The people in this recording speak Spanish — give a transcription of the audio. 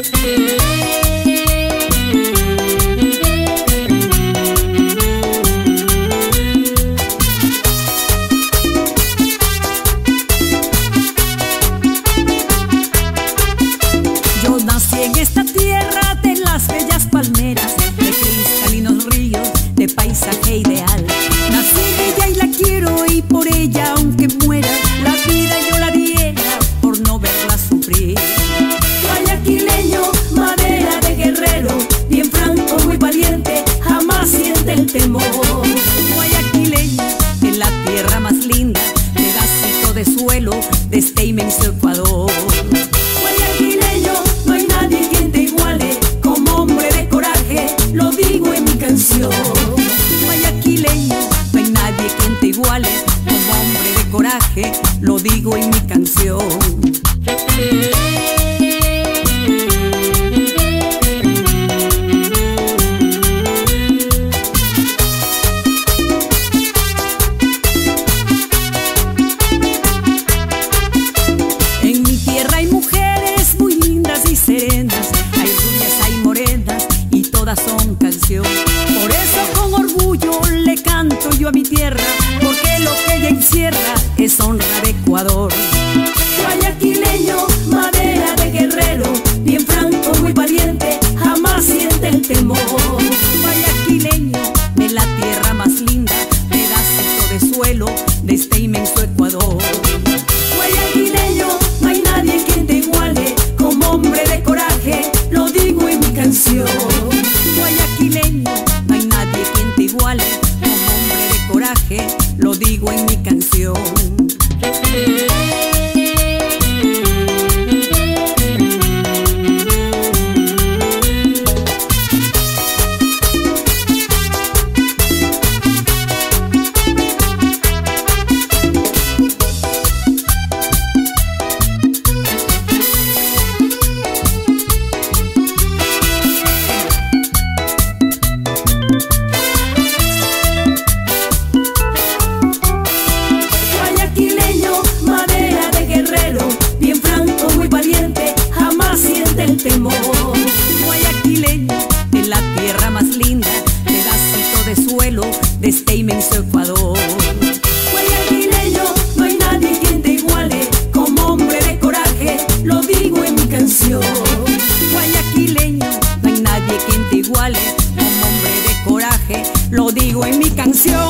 Yo nací en esta tierra de las bellas palmeras, de cristalinos ríos, de paisaje y de... Guayaquileño, no hay nadie quien te iguale, como hombre de coraje, lo digo en mi canción. Guayaquileño, no hay nadie quien te iguale, como hombre de coraje, lo digo en mi canción. orgullo a mi tierra, porque lo que ella encierra es honra de Ecuador. Guayaquileño, madera de guerrero, bien franco, muy valiente, jamás siente el temor. Guayaquileño, de la tierra más linda, pedacito de suelo de este inmenso Ecuador. digo en mi canción. cielo de este inmenso Ecuador. Guayaquileño, no hay nadie quien te iguale, como hombre de coraje, lo digo en mi canción. Guayaquileño, no hay nadie quien te iguale, como hombre de coraje, lo digo en mi canción.